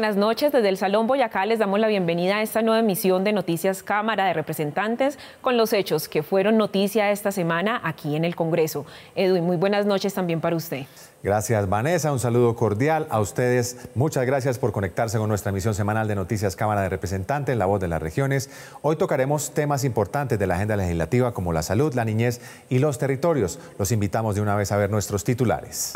buenas noches. Desde el Salón Boyacá les damos la bienvenida a esta nueva emisión de Noticias Cámara de Representantes con los hechos que fueron noticia esta semana aquí en el Congreso. Edwin, muy buenas noches también para usted. Gracias Vanessa, un saludo cordial a ustedes. Muchas gracias por conectarse con nuestra emisión semanal de Noticias Cámara de Representantes, La Voz de las Regiones. Hoy tocaremos temas importantes de la agenda legislativa como la salud, la niñez y los territorios. Los invitamos de una vez a ver nuestros titulares.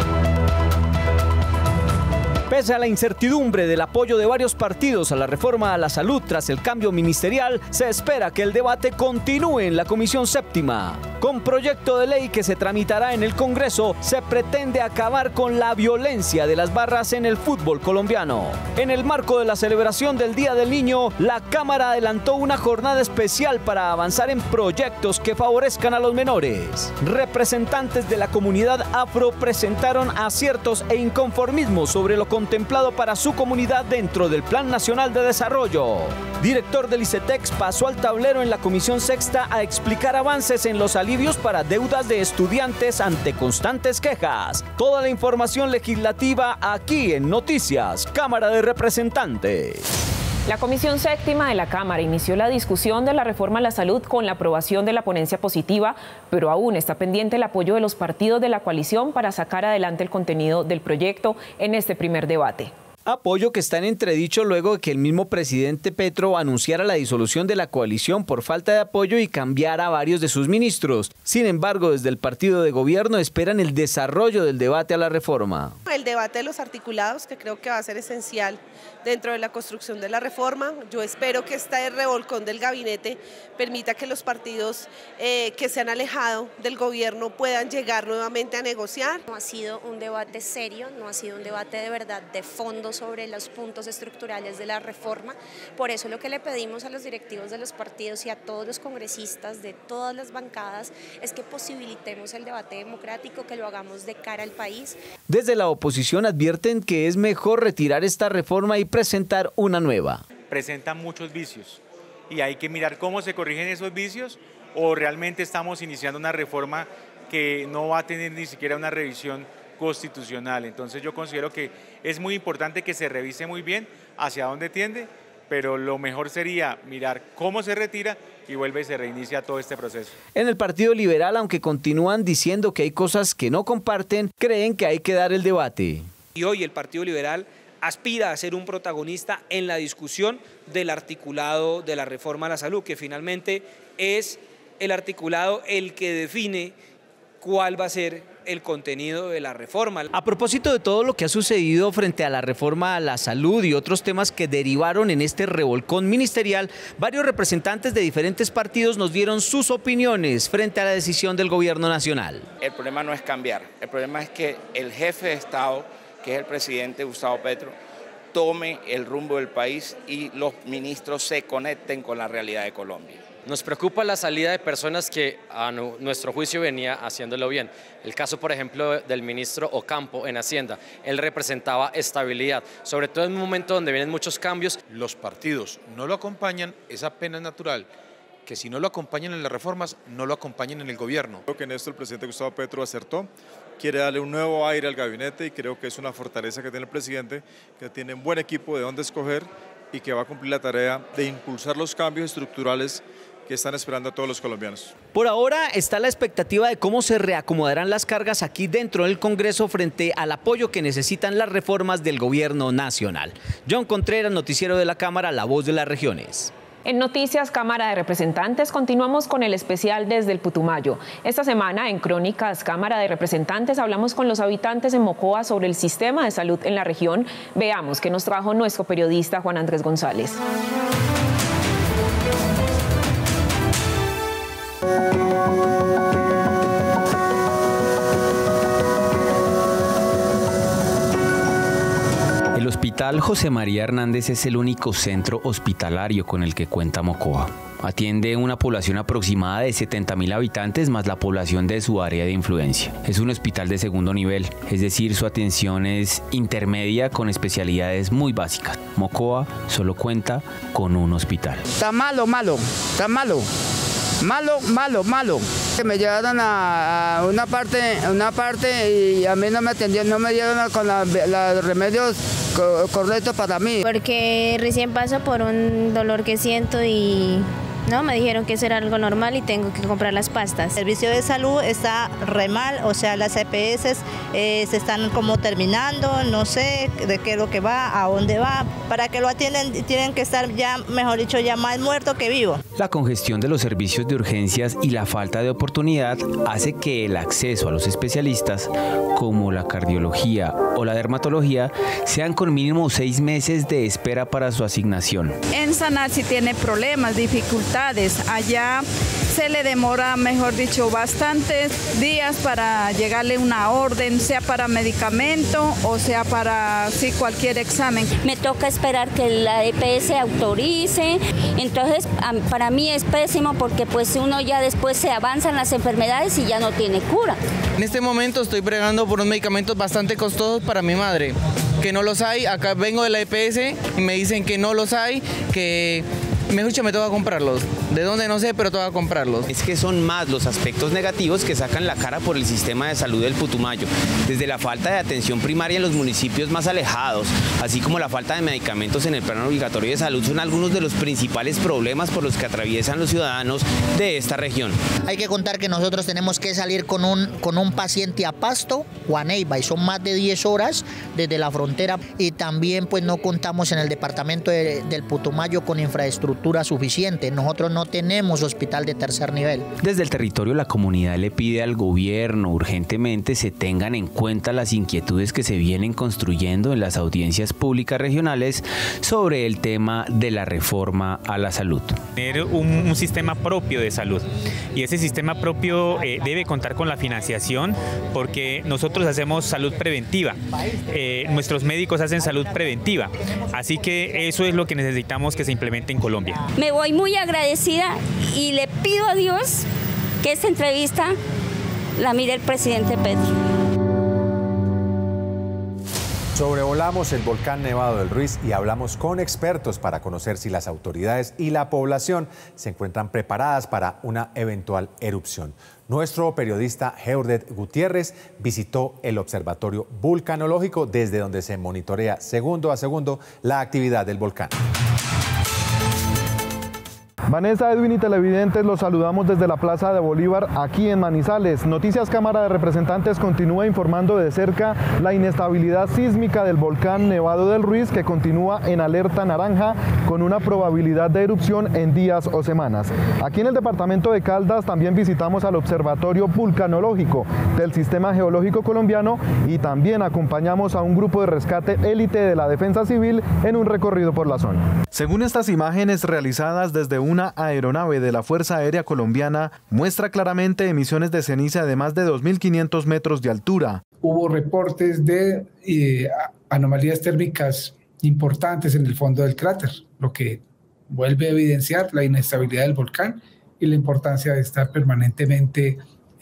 Pese a la incertidumbre del apoyo de varios partidos a la reforma a la salud tras el cambio ministerial, se espera que el debate continúe en la Comisión Séptima. Con proyecto de ley que se tramitará en el Congreso, se pretende acabar con la violencia de las barras en el fútbol colombiano. En el marco de la celebración del Día del Niño, la Cámara adelantó una jornada especial para avanzar en proyectos que favorezcan a los menores. Representantes de la comunidad afro presentaron aciertos e inconformismos sobre lo contemplado para su comunidad dentro del Plan Nacional de Desarrollo. Director del ICETEX pasó al tablero en la Comisión Sexta a explicar avances en los alivios para deudas de estudiantes ante constantes quejas. Toda la información legislativa aquí en Noticias, Cámara de Representantes. La Comisión Séptima de la Cámara inició la discusión de la reforma a la salud con la aprobación de la ponencia positiva, pero aún está pendiente el apoyo de los partidos de la coalición para sacar adelante el contenido del proyecto en este primer debate. Apoyo que está en entredicho luego de que el mismo presidente Petro anunciara la disolución de la coalición por falta de apoyo y cambiara a varios de sus ministros. Sin embargo, desde el partido de gobierno esperan el desarrollo del debate a la reforma. El debate de los articulados, que creo que va a ser esencial dentro de la construcción de la reforma. Yo espero que este revolcón del gabinete permita que los partidos eh, que se han alejado del gobierno puedan llegar nuevamente a negociar. No ha sido un debate serio, no ha sido un debate de verdad de fondo sobre los puntos estructurales de la reforma. Por eso lo que le pedimos a los directivos de los partidos y a todos los congresistas de todas las bancadas es que posibilitemos el debate democrático, que lo hagamos de cara al país. Desde la oposición advierten que es mejor retirar esta reforma y presentar una nueva. Presenta muchos vicios y hay que mirar cómo se corrigen esos vicios o realmente estamos iniciando una reforma que no va a tener ni siquiera una revisión constitucional. Entonces yo considero que es muy importante que se revise muy bien hacia dónde tiende, pero lo mejor sería mirar cómo se retira y vuelve y se reinicia todo este proceso. En el Partido Liberal, aunque continúan diciendo que hay cosas que no comparten, creen que hay que dar el debate. Y hoy el Partido Liberal aspira a ser un protagonista en la discusión del articulado de la reforma a la salud, que finalmente es el articulado el que define cuál va a ser el contenido de la reforma. A propósito de todo lo que ha sucedido frente a la reforma a la salud y otros temas que derivaron en este revolcón ministerial, varios representantes de diferentes partidos nos dieron sus opiniones frente a la decisión del gobierno nacional. El problema no es cambiar, el problema es que el jefe de Estado, que es el presidente Gustavo Petro, tome el rumbo del país y los ministros se conecten con la realidad de Colombia. Nos preocupa la salida de personas que a nuestro juicio venía haciéndolo bien. El caso, por ejemplo, del ministro Ocampo en Hacienda. Él representaba estabilidad, sobre todo en un momento donde vienen muchos cambios. Los partidos no lo acompañan, es apenas natural que si no lo acompañan en las reformas, no lo acompañen en el gobierno. Creo que en esto el presidente Gustavo Petro acertó, quiere darle un nuevo aire al gabinete y creo que es una fortaleza que tiene el presidente, que tiene un buen equipo de dónde escoger y que va a cumplir la tarea de impulsar los cambios estructurales que están esperando a todos los colombianos. Por ahora está la expectativa de cómo se reacomodarán las cargas aquí dentro del Congreso frente al apoyo que necesitan las reformas del gobierno nacional. John Contreras, noticiero de la Cámara, La Voz de las Regiones. En Noticias Cámara de Representantes continuamos con el especial desde el Putumayo. Esta semana en Crónicas Cámara de Representantes hablamos con los habitantes de Mocoa sobre el sistema de salud en la región. Veamos qué nos trajo nuestro periodista Juan Andrés González. El Hospital José María Hernández es el único centro hospitalario con el que cuenta Mocoa. Atiende una población aproximada de 70.000 habitantes más la población de su área de influencia. Es un hospital de segundo nivel, es decir, su atención es intermedia con especialidades muy básicas. Mocoa solo cuenta con un hospital. Está malo, malo, está malo. Malo, malo, malo. Me llevaron a, una parte, una parte y a mí no me atendieron, no me dieron con los remedios correctos para mí. Porque recién paso por un dolor que siento y no, me dijeron que eso era algo normal y tengo que comprar las pastas. El servicio de salud está re mal, o sea, las EPS eh, se están como terminando, no sé de qué es lo que va, a dónde va. Para que lo atienden tienen que estar ya, mejor dicho, ya más muerto que vivo. La congestión de los servicios de urgencias y la falta de oportunidad hace que el acceso a los especialistas, como la cardiología o la dermatología, sean con mínimo seis meses de espera para su asignación. En Sanar si tiene problemas, dificultades Allá se le demora, mejor dicho, bastantes días para llegarle una orden, sea para medicamento o sea para sí, cualquier examen. Me toca esperar que la EPS autorice, entonces para mí es pésimo porque pues uno ya después se avanzan las enfermedades y ya no tiene cura. En este momento estoy bregando por unos medicamentos bastante costosos para mi madre, que no los hay, acá vengo de la EPS y me dicen que no los hay, que me escucha, me toca comprarlos. ¿De dónde no sé, pero toca comprarlos? Es que son más los aspectos negativos que sacan la cara por el sistema de salud del Putumayo. Desde la falta de atención primaria en los municipios más alejados, así como la falta de medicamentos en el plano obligatorio de salud, son algunos de los principales problemas por los que atraviesan los ciudadanos de esta región. Hay que contar que nosotros tenemos que salir con un, con un paciente a Pasto o y son más de 10 horas desde la frontera y también pues no contamos en el departamento del Putumayo con infraestructura suficiente. Nosotros no tenemos hospital de tercer nivel. Desde el territorio la comunidad le pide al gobierno urgentemente se tengan en cuenta las inquietudes que se vienen construyendo en las audiencias públicas regionales sobre el tema de la reforma a la salud. Tener un, sistema propio de salud y ese sistema propio eh, debe contar con la financiación porque nosotros hacemos salud preventiva, eh, nuestros médicos hacen salud preventiva, así que eso es lo que necesitamos que se implemente en Colombia. Me voy muy agradecida y le pido a Dios que esta entrevista la mire el presidente Petro. Sobrevolamos el volcán Nevado del Ruiz y hablamos con expertos para conocer si las autoridades y la población se encuentran preparadas para una eventual erupción. Nuestro periodista Geordet Gutiérrez visitó el observatorio vulcanológico desde donde se monitorea segundo a segundo la actividad del volcán. Vanessa, Edwin y televidentes, los saludamos desde la Plaza de Bolívar aquí en Manizales. Noticias Cámara de Representantes continúa informando de cerca la inestabilidad sísmica del volcán Nevado del Ruiz que continúa en alerta naranja con una probabilidad de erupción en días o semanas. Aquí en el departamento de Caldas también visitamos al Observatorio Vulcanológico del Sistema Geológico Colombiano y también acompañamos a un grupo de rescate élite de la Defensa Civil en un recorrido por la zona. Según estas imágenes realizadas desde un una aeronave de la Fuerza Aérea Colombiana muestra claramente emisiones de ceniza de más de 2.500 metros de altura. Hubo reportes de eh, anomalías térmicas importantes en el fondo del cráter, lo que vuelve a evidenciar la inestabilidad del volcán y la importancia de estar permanentemente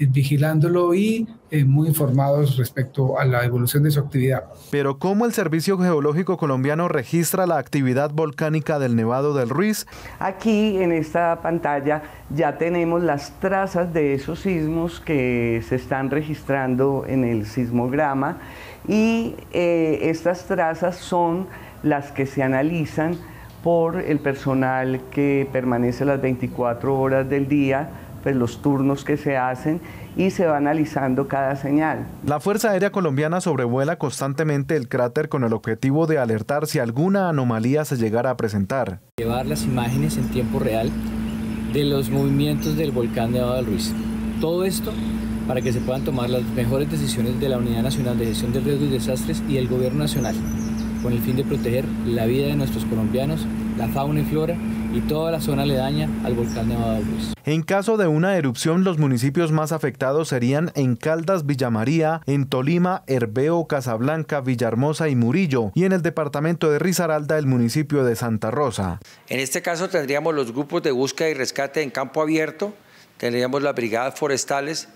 vigilándolo y eh, muy informados respecto a la evolución de su actividad. Pero ¿cómo el Servicio Geológico Colombiano registra la actividad volcánica del Nevado del Ruiz? Aquí en esta pantalla ya tenemos las trazas de esos sismos que se están registrando en el sismograma y eh, estas trazas son las que se analizan por el personal que permanece las 24 horas del día pues, los turnos que se hacen y se va analizando cada señal. La Fuerza Aérea Colombiana sobrevuela constantemente el cráter con el objetivo de alertar si alguna anomalía se llegara a presentar. Llevar las imágenes en tiempo real de los movimientos del volcán de del Ruiz. Todo esto para que se puedan tomar las mejores decisiones de la Unidad Nacional de Gestión de Riesgos y Desastres y el Gobierno Nacional, con el fin de proteger la vida de nuestros colombianos, la fauna y flora y toda la zona aledaña al volcán Nevado del Ruiz. En caso de una erupción, los municipios más afectados serían en Caldas, Villa María, en Tolima, Herbeo, Casablanca, Villahermosa y Murillo, y en el departamento de Risaralda, el municipio de Santa Rosa. En este caso tendríamos los grupos de búsqueda y rescate en campo abierto, tendríamos las brigadas forestales,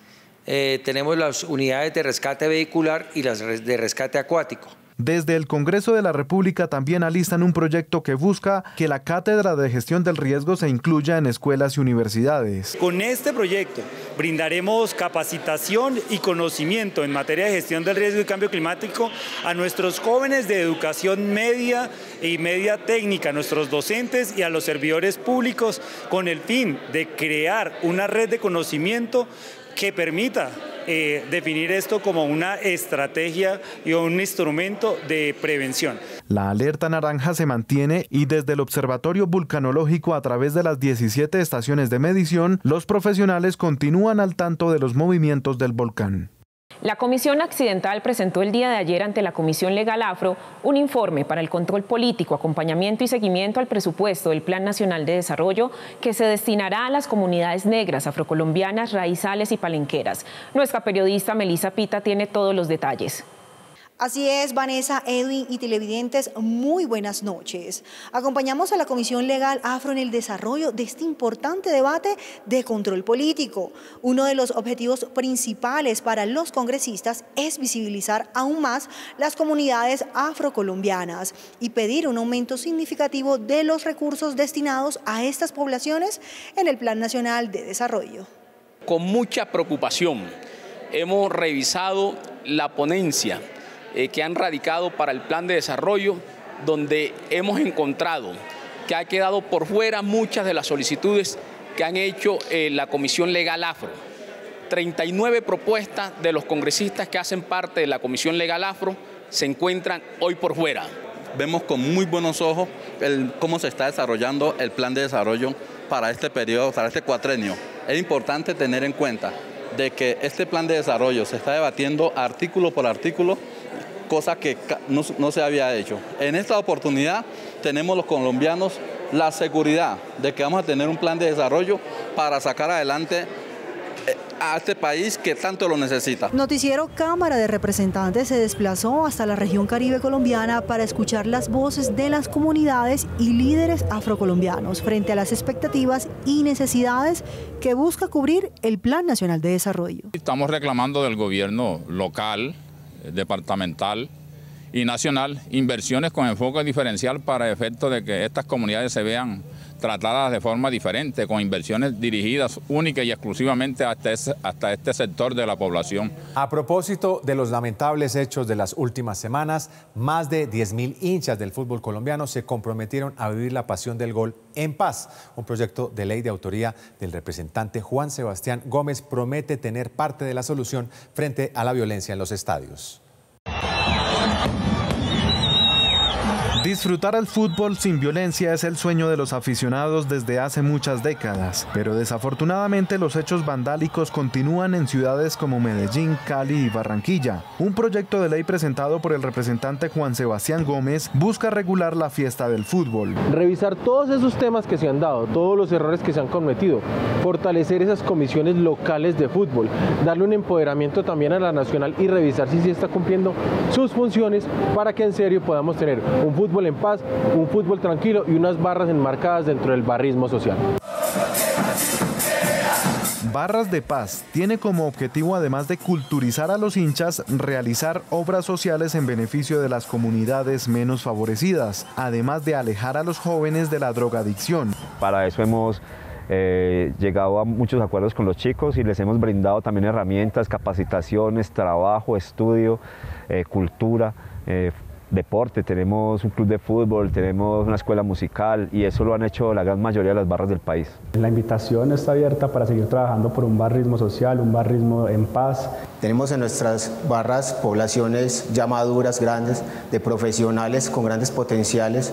eh, tenemos las unidades de rescate vehicular y las de rescate acuático. Desde el Congreso de la República también alistan un proyecto que busca que la Cátedra de Gestión del Riesgo se incluya en escuelas y universidades. Con este proyecto brindaremos capacitación y conocimiento en materia de gestión del riesgo y cambio climático a nuestros jóvenes de educación media y media técnica, a nuestros docentes y a los servidores públicos con el fin de crear una red de conocimiento que permita eh, definir esto como una estrategia y un instrumento de prevención. La alerta naranja se mantiene y desde el Observatorio Vulcanológico a través de las 17 estaciones de medición, los profesionales continúan al tanto de los movimientos del volcán. La Comisión Accidental presentó el día de ayer ante la Comisión Legal Afro un informe para el control político, acompañamiento y seguimiento al presupuesto del Plan Nacional de Desarrollo que se destinará a las comunidades negras, afrocolombianas, raizales y palenqueras. Nuestra periodista Melissa Pita tiene todos los detalles. Así es, Vanessa, Edwin y televidentes, muy buenas noches. Acompañamos a la Comisión Legal Afro en el desarrollo de este importante debate de control político. Uno de los objetivos principales para los congresistas es visibilizar aún más las comunidades afrocolombianas y pedir un aumento significativo de los recursos destinados a estas poblaciones en el Plan Nacional de Desarrollo. Con mucha preocupación hemos revisado la ponencia eh, que han radicado para el plan de desarrollo, donde hemos encontrado que ha quedado por fuera muchas de las solicitudes que han hecho eh, la Comisión Legal Afro. 39 propuestas de los congresistas que hacen parte de la Comisión Legal Afro se encuentran hoy por fuera. Vemos con muy buenos ojos cómo se está desarrollando el plan de desarrollo para este periodo, para este cuatrenio. Es importante tener en cuenta de que este plan de desarrollo se está debatiendo artículo por artículo cosa que no, se había hecho. En esta oportunidad tenemos los colombianos la seguridad de que vamos a tener un plan de desarrollo para sacar adelante eh, a este país que tanto lo necesita. Noticiero Cámara de Representantes se desplazó hasta la región caribe colombiana para escuchar las voces de las comunidades y líderes afrocolombianos frente a las expectativas y necesidades que busca cubrir el Plan Nacional de Desarrollo. Estamos reclamando del gobierno local departamental y nacional, inversiones con enfoque diferencial para efecto de que estas comunidades se vean tratadas de forma diferente, con inversiones dirigidas única y exclusivamente hasta, este sector de la población. A propósito de los lamentables hechos de las últimas semanas, más de 10.000 hinchas del fútbol colombiano se comprometieron a vivir la pasión del gol en paz. Un proyecto de ley de autoría del representante Juan Sebastián Gómez promete tener parte de la solución frente a la violencia en los estadios. Disfrutar el fútbol sin violencia es el sueño de los aficionados desde hace muchas décadas, pero desafortunadamente los hechos vandálicos continúan en ciudades como Medellín, Cali y Barranquilla. Un proyecto de ley presentado por el representante Juan Sebastián Gómez busca regular la fiesta del fútbol. Revisar todos esos temas que se han dado, todos los errores que se han cometido, fortalecer esas comisiones locales de fútbol, darle un empoderamiento también a la nacional y revisar si se está cumpliendo sus funciones para que en serio podamos tener un fútbol en paz, un fútbol tranquilo y unas barras enmarcadas dentro del barrismo social. Barras de Paz tiene como objetivo, además de culturizar a los hinchas, realizar obras sociales en beneficio de las comunidades menos favorecidas, además de alejar a los jóvenes de la drogadicción. Para eso hemos eh, llegado a muchos acuerdos con los chicos y les hemos brindado también herramientas, capacitaciones, trabajo, estudio, eh, cultura, eh, deporte, tenemos un club de fútbol, tenemos una escuela musical y eso lo han hecho la gran mayoría de las barras del país. La invitación está abierta para seguir trabajando por un barrismo social, un barrismo en paz. Tenemos en nuestras barras poblaciones ya maduras, grandes, de profesionales con grandes potenciales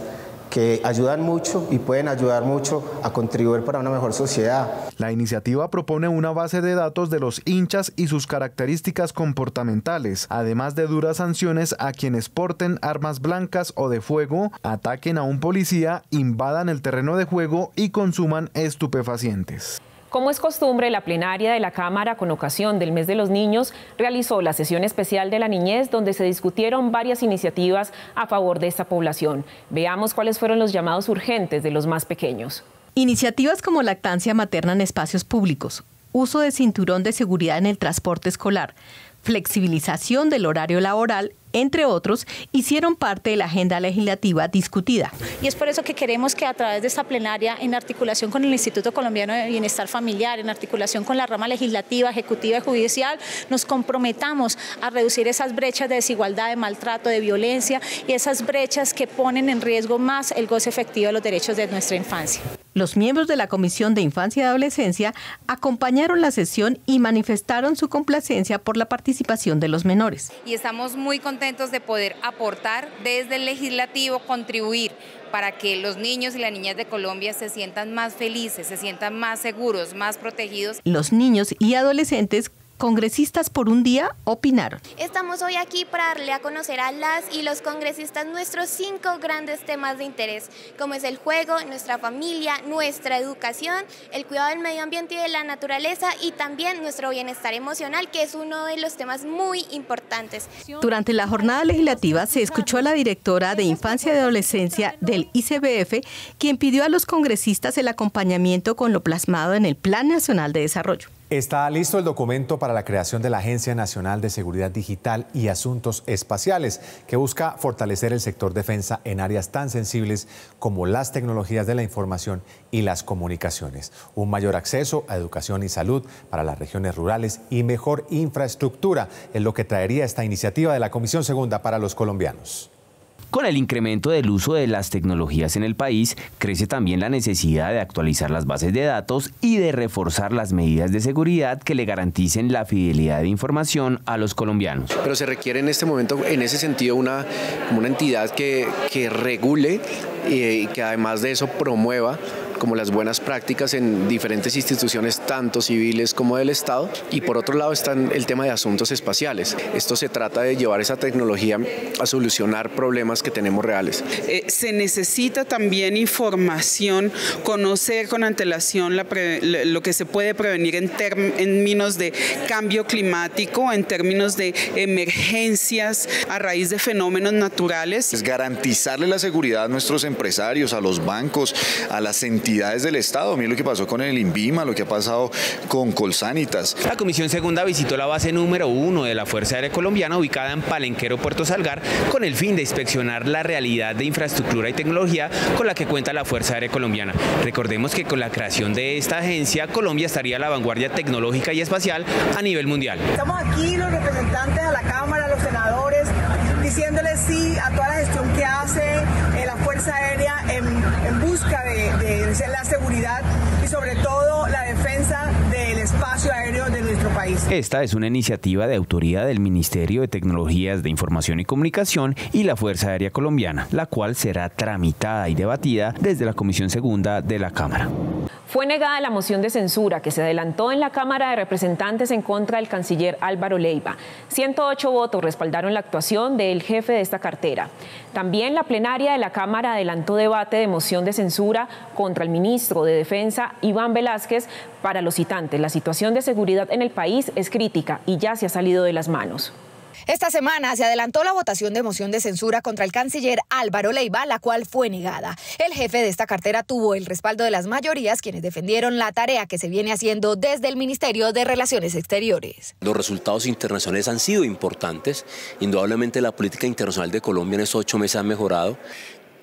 que ayudan mucho y pueden ayudar mucho a contribuir para una mejor sociedad. La iniciativa propone una base de datos de los hinchas y sus características comportamentales, además de duras sanciones a quienes porten armas blancas o de fuego, ataquen a un policía, invadan el terreno de juego y consuman estupefacientes. Como es costumbre, la plenaria de la Cámara, con ocasión del mes de los niños, realizó la sesión especial de la niñez, donde se discutieron varias iniciativas a favor de esta población. Veamos cuáles fueron los llamados urgentes de los más pequeños. Iniciativas como lactancia materna en espacios públicos, uso de cinturón de seguridad en el transporte escolar, flexibilización del horario laboral entre otros, hicieron parte de la agenda legislativa discutida. Y es por eso que queremos que a través de esta plenaria, en articulación con el Instituto Colombiano de Bienestar Familiar, en articulación con la rama legislativa, ejecutiva y judicial, nos comprometamos a reducir esas brechas de desigualdad, de maltrato, de violencia y esas brechas que ponen en riesgo más el goce efectivo de los derechos de nuestra infancia. Los miembros de la Comisión de Infancia y Adolescencia acompañaron la sesión y manifestaron su complacencia por la participación de los menores. Y estamos muy contentos de poder aportar desde el legislativo, contribuir para que los niños y las niñas de Colombia se sientan más felices, se sientan más seguros, más protegidos. Los niños y adolescentes congresistas por un día opinaron. Estamos hoy aquí para darle a conocer a las y los congresistas nuestros cinco grandes temas de interés, como es el juego, nuestra familia, nuestra educación, el cuidado del medio ambiente y de la naturaleza y también nuestro bienestar emocional, que es uno de los temas muy importantes. Durante la jornada legislativa se escuchó a la directora de Infancia y Adolescencia del ICBF, quien pidió a los congresistas el acompañamiento con lo plasmado en el Plan Nacional de Desarrollo. Está listo el documento para la creación de la Agencia Nacional de Seguridad Digital y Asuntos Espaciales, que busca fortalecer el sector defensa en áreas tan sensibles como las tecnologías de la información y las comunicaciones, un mayor acceso a educación y salud para las regiones rurales y mejor infraestructura es lo que traería esta iniciativa de la Comisión Segunda para los colombianos. Con el incremento del uso de las tecnologías en el país, crece también la necesidad de actualizar las bases de datos y de reforzar las medidas de seguridad que le garanticen la fidelidad de información a los colombianos. Pero se requiere en este momento, en ese sentido, una, una entidad que, que regule eh, y que además de eso promueva como las buenas prácticas en diferentes instituciones, tanto civiles como del Estado. Y por otro lado está el tema de asuntos espaciales. Esto se trata de llevar esa tecnología a solucionar problemas que tenemos reales. Eh, se necesita también información, conocer con antelación lo que se puede prevenir en términos de cambio climático, en términos de emergencias a raíz de fenómenos naturales. Es garantizarle la seguridad a nuestros empresarios, a los bancos, a las entidades del Estado. Miren lo que pasó con el INVIMA, lo que ha pasado con Colsanitas. La Comisión Segunda visitó la base número uno de la Fuerza Aérea Colombiana ubicada en Palenquero, Puerto Salgar, con el fin de inspeccionar la realidad de infraestructura y tecnología con la que cuenta la Fuerza Aérea Colombiana. Recordemos que con la creación de esta agencia, Colombia estaría a la vanguardia tecnológica y espacial a nivel mundial. Estamos aquí los representantes de la Cámara, los senadores, diciéndoles sí a toda la gestión que hace eh, la Fuerza Aérea la seguridad y sobre todo la defensa del espacio aéreo de nuestro país. Esta es una iniciativa de autoría del Ministerio de Tecnologías de Información y Comunicación y la Fuerza Aérea Colombiana, la cual será tramitada y debatida desde la Comisión Segunda de la Cámara. Fue negada la moción de censura que se adelantó en la Cámara de Representantes en contra del canciller Álvaro Leiva. 108 votos respaldaron la actuación del jefe de esta cartera. También la plenaria de la Cámara adelantó debate de moción de censura contra el ministro de Defensa, Iván Velázquez, para los citantes. La situación de seguridad en el país es crítica y ya se ha salido de las manos. Esta semana se adelantó la votación de moción de censura contra el canciller Álvaro Leiva, la cual fue negada. El jefe de esta cartera tuvo el respaldo de las mayorías quienes defendieron la tarea que se viene haciendo desde el Ministerio de Relaciones Exteriores. Los resultados internacionales han sido importantes. Indudablemente la política internacional de Colombia en estos ocho meses ha mejorado.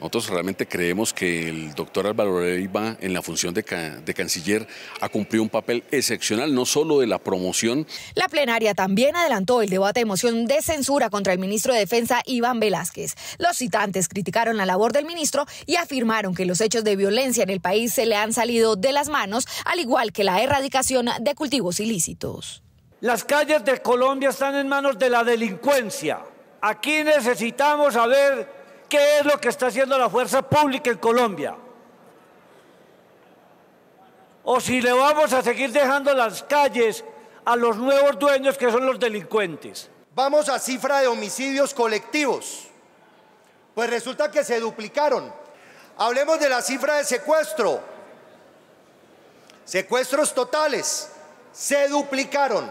Nosotros realmente creemos que el doctor Álvaro Leiva en la función de, de, canciller ha cumplido un papel excepcional, no solo de la promoción. La plenaria también adelantó el debate de moción de censura contra el ministro de Defensa Iván Velázquez. Los citantes criticaron la labor del ministro y afirmaron que los hechos de violencia en el país se le han salido de las manos, al igual que la erradicación de cultivos ilícitos. Las calles de Colombia están en manos de la delincuencia. Aquí necesitamos saber ¿Qué es lo que está haciendo la fuerza pública en Colombia? O si le vamos a seguir dejando las calles a los nuevos dueños que son los delincuentes. Vamos a cifra de homicidios colectivos. Pues resulta que se duplicaron. Hablemos de la cifra de secuestro. Secuestros totales se duplicaron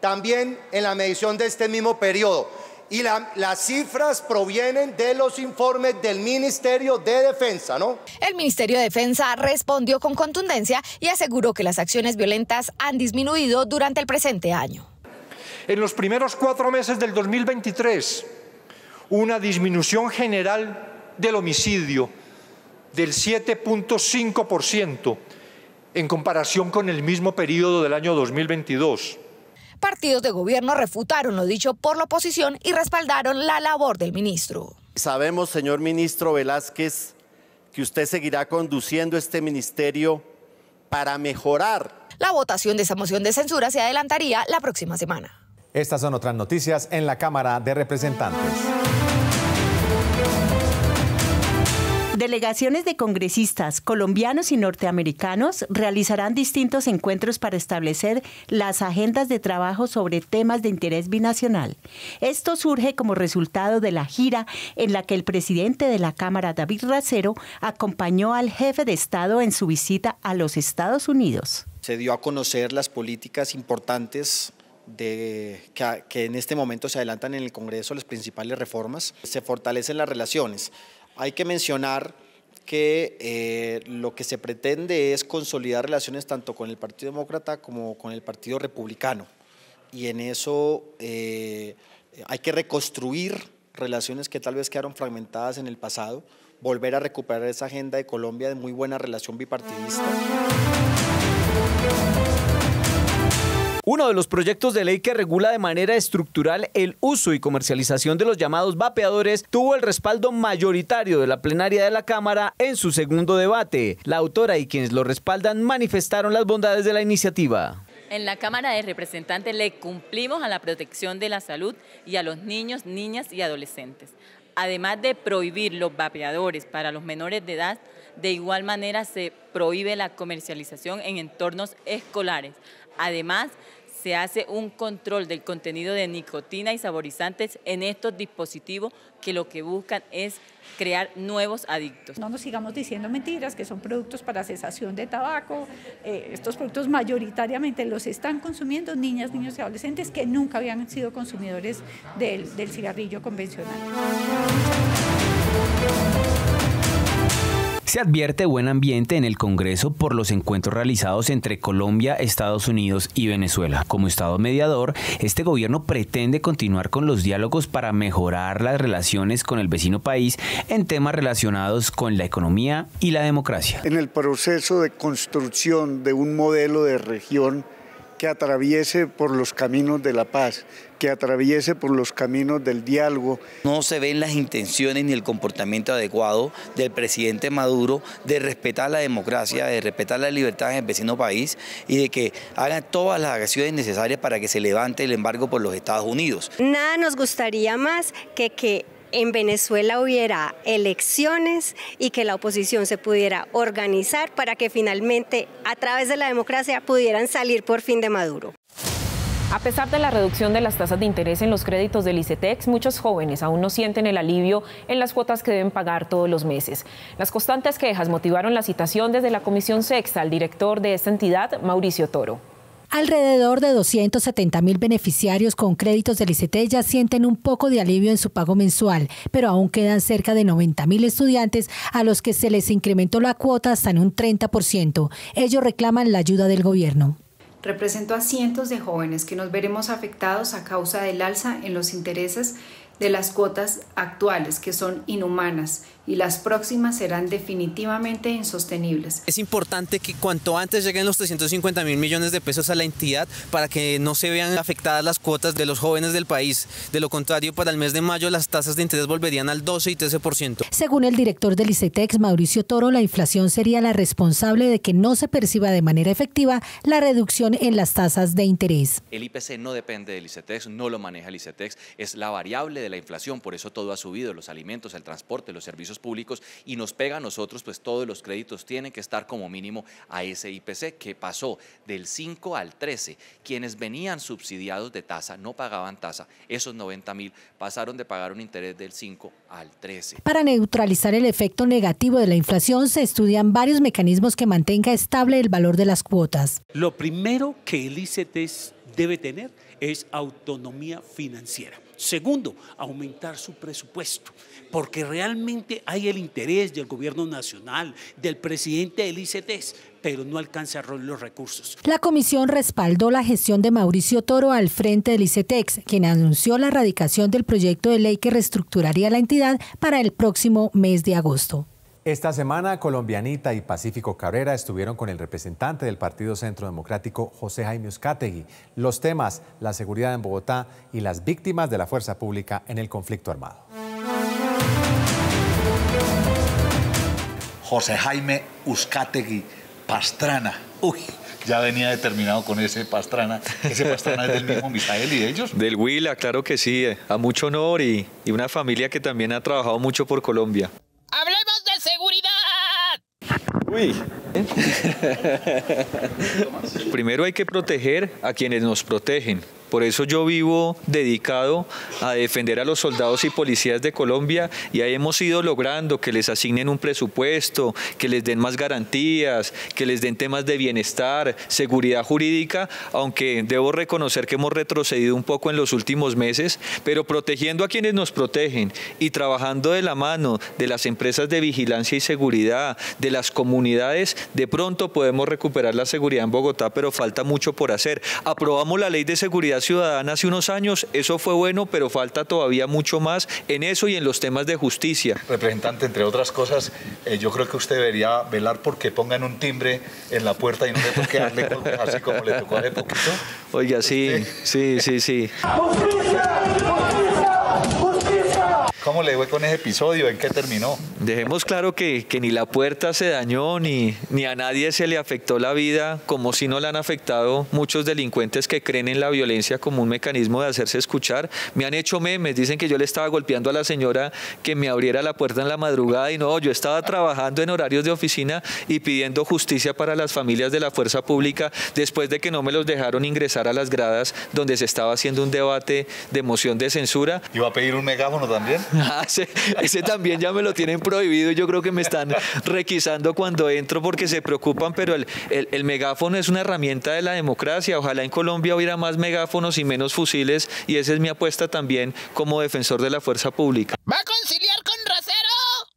también en la medición de este mismo periodo y la, las cifras provienen de los informes del Ministerio de Defensa, ¿no? El Ministerio de Defensa respondió con contundencia y aseguró que las acciones violentas han disminuido durante el presente año. En los primeros cuatro meses del 2023, una disminución general del homicidio del 7.5% en comparación con el mismo periodo del año 2022. Partidos de gobierno refutaron lo dicho por la oposición y respaldaron la labor del ministro. Sabemos, señor ministro Velázquez, que usted seguirá conduciendo este ministerio para mejorar. La votación de esa moción de censura se adelantaría la próxima semana. Estas son otras noticias en la Cámara de Representantes. Delegaciones de congresistas colombianos y norteamericanos realizarán distintos encuentros para establecer las agendas de trabajo sobre temas de interés binacional. Esto surge como resultado de la gira en la que el presidente de la Cámara, David Racero, acompañó al jefe de Estado en su visita a los Estados Unidos. Se dio a conocer las políticas importantes que, en este momento se adelantan en el Congreso, las principales reformas. Se fortalecen las relaciones. Hay que mencionar que eh, lo que se pretende es consolidar relaciones tanto con el Partido Demócrata como con el Partido Republicano. Y en eso eh, hay que reconstruir relaciones que tal vez quedaron fragmentadas en el pasado, volver a recuperar esa agenda de Colombia de muy buena relación bipartidista. Uno de los proyectos de ley que regula de manera estructural el uso y comercialización de los llamados vapeadores tuvo el respaldo mayoritario de la plenaria de la Cámara en su segundo debate. La autora y quienes lo respaldan manifestaron las bondades de la iniciativa. En la Cámara de Representantes le cumplimos a la protección de la salud y a los niños, niñas y adolescentes. Además de prohibir los vapeadores para los menores de edad, de igual manera se prohíbe la comercialización en entornos escolares. Además, se hace un control del contenido de nicotina y saborizantes en estos dispositivos que lo que buscan es crear nuevos adictos. No nos sigamos diciendo mentiras, que son productos para cesación de tabaco. Eh, estos productos mayoritariamente los están consumiendo niñas, niños y adolescentes que nunca habían sido consumidores del, del cigarrillo convencional. Se advierte buen ambiente en el Congreso por los encuentros realizados entre Colombia, Estados Unidos y Venezuela. Como Estado mediador, este gobierno pretende continuar con los diálogos para mejorar las relaciones con el vecino país en temas relacionados con la economía y la democracia. En el proceso de construcción de un modelo de región que atraviese por los caminos de la paz, que atraviese por los caminos del diálogo. No se ven las intenciones ni el comportamiento adecuado del presidente Maduro de respetar la democracia, de respetar la libertad en el vecino país y de que hagan todas las acciones necesarias para que se levante el embargo por los Estados Unidos. Nada nos gustaría más que que en Venezuela hubiera elecciones y que la oposición se pudiera organizar para que finalmente a través de la democracia pudieran salir por fin de Maduro. A pesar de la reducción de las tasas de interés en los créditos del ICETEX, muchos jóvenes aún no sienten el alivio en las cuotas que deben pagar todos los meses. Las constantes quejas motivaron la citación desde la Comisión Sexta al director de esta entidad, Mauricio Toro. Alrededor de 270 mil beneficiarios con créditos del ICT ya sienten un poco de alivio en su pago mensual, pero aún quedan cerca de 90 mil estudiantes a los que se les incrementó la cuota hasta en un 30%. Ellos reclaman la ayuda del gobierno. Represento a cientos de jóvenes que nos veremos afectados a causa del alza en los intereses de las cuotas actuales, que son inhumanas, y las próximas serán definitivamente insostenibles. Es importante que cuanto antes lleguen los 350 mil millones de pesos a la entidad para que no se vean afectadas las cuotas de los jóvenes del país. De lo contrario, para el mes de mayo las tasas de interés volverían al 12 y 13%. Según el director del ICETEX, Mauricio Toro, la inflación sería la responsable de que no se perciba de manera efectiva la reducción en las tasas de interés. El IPC no depende del ICETEX, no lo maneja el ICETEX, es la variable de la inflación, por eso todo ha subido, los alimentos, el transporte, los servicios públicos y nos pega a nosotros, pues todos los créditos tienen que estar como mínimo a ese IPC que pasó del 5 al 13. Quienes venían subsidiados de tasa no pagaban tasa, esos 90 mil pasaron de pagar un interés del 5 al 13. Para neutralizar el efecto negativo de la inflación se estudian varios mecanismos que mantenga estable el valor de las cuotas. Lo primero que el ICT debe tener es autonomía financiera. Segundo, aumentar su presupuesto, porque realmente hay el interés del gobierno nacional, del presidente del ICTES, pero no alcanza los recursos. La comisión respaldó la gestión de Mauricio Toro al frente del ICETEX, quien anunció la erradicación del proyecto de ley que reestructuraría la entidad para el próximo mes de agosto. Esta semana, Colombianita y Pacífico Cabrera estuvieron con el representante del Partido Centro Democrático, José Jaime Uzcategui. Los temas, la seguridad en Bogotá y las víctimas de la fuerza pública en el conflicto armado. José Jaime Uzcategui Pastrana. Uy, ya venía determinado con ese Pastrana. Ese Pastrana es del mismo Misael y ellos. Del Huila, claro que sí. A mucho honor y, y una familia que también ha trabajado mucho por Colombia. ¡Hablemos de Uy. Primero hay que proteger a quienes nos protegen. Por eso yo vivo dedicado a defender a los soldados y policías de Colombia y ahí hemos ido logrando que les asignen un presupuesto, que les den más garantías, que les den temas de bienestar, seguridad jurídica, aunque debo reconocer que hemos retrocedido un poco en los últimos meses, pero protegiendo a quienes nos protegen y trabajando de la mano de las empresas de vigilancia y seguridad, de las comunidades, de pronto podemos recuperar la seguridad en Bogotá, pero falta mucho por hacer. Aprobamos la ley de seguridad ciudadana hace unos años, eso fue bueno, pero falta todavía mucho más en eso y en los temas de justicia. Representante, entre otras cosas, eh, yo creo que usted debería velar porque pongan un timbre en la puerta y no le toque darle así como le tocó hace poquito. Oiga, sí, sí, sí, sí. ¿Cómo le fue con ese episodio? ¿En qué terminó? Dejemos claro que, que, ni la puerta se dañó, ni, ni a nadie se le afectó la vida, como si no le han afectado muchos delincuentes que creen en la violencia como un mecanismo de hacerse escuchar. Me han hecho memes, dicen que yo le estaba golpeando a la señora que me abriera la puerta en la madrugada y no, yo estaba trabajando en horarios de oficina y pidiendo justicia para las familias de la fuerza pública después de que no me los dejaron ingresar a las gradas donde se estaba haciendo un debate de moción de censura. ¿Iba a pedir un megáfono también? Ah, ese, también ya me lo tienen prohibido. Yo creo que me están requisando cuando entro porque se preocupan, pero el, el, megáfono es una herramienta de la democracia. Ojalá en Colombia hubiera más megáfonos y menos fusiles y esa es mi apuesta también como defensor de la fuerza pública.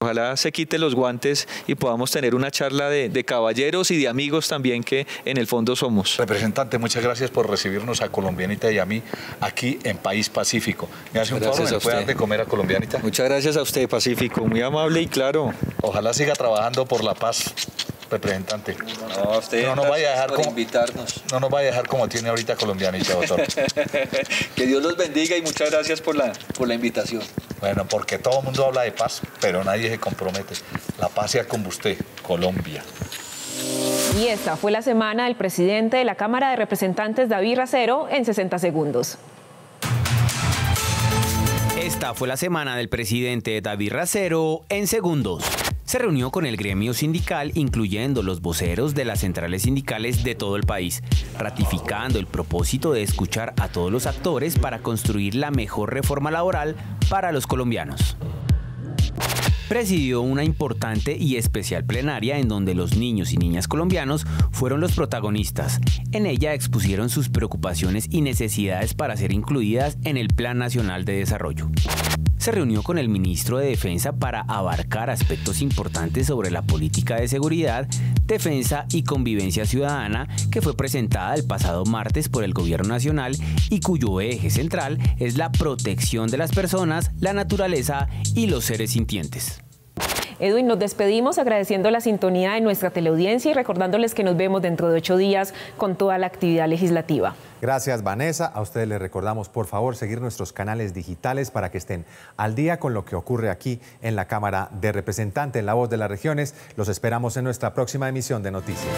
Ojalá se quite los guantes y podamos tener una charla de, de, caballeros y de amigos también que en el fondo somos. Representante, muchas gracias por recibirnos a Colombianita y a mí aquí en País Pacífico. Me hace un gracias favor, ¿me puede dar de comer a Colombianita? Muchas gracias a usted, Pacífico, muy amable y claro. Ojalá siga trabajando por la paz representante. No, usted no nos vaya a dejar por como, invitarnos. No nos vaya a dejar como tiene ahorita colombianita, doctor. que Dios los bendiga y muchas gracias por la, por la invitación. Bueno, porque todo el mundo habla de paz, pero nadie se compromete. La paz sea con usted, Colombia. Y esta fue la semana del presidente de la Cámara de Representantes, David Racero, en 60 segundos. Esta fue la semana del presidente David Racero en segundos. Se reunió con el gremio sindical, incluyendo los voceros de las centrales sindicales de todo el país, ratificando el propósito de escuchar a todos los actores para construir la mejor reforma laboral para los colombianos presidió una importante y especial plenaria en donde los niños y niñas colombianos fueron los protagonistas. En ella expusieron sus preocupaciones y necesidades para ser incluidas en el Plan Nacional de Desarrollo. Se reunió con el ministro de Defensa para abarcar aspectos importantes sobre la política de seguridad, defensa y convivencia ciudadana que fue presentada el pasado martes por el Gobierno Nacional y cuyo eje central es la protección de las personas, la naturaleza y los seres sintientes. Edwin, nos despedimos agradeciendo la sintonía de nuestra teleaudiencia y recordándoles que nos vemos dentro de ocho días con toda la actividad legislativa. Gracias, Vanessa. A ustedes les recordamos, por favor, seguir nuestros canales digitales para que estén al día con lo que ocurre aquí en la Cámara de Representantes, en La Voz de las Regiones. Los esperamos en nuestra próxima emisión de Noticias.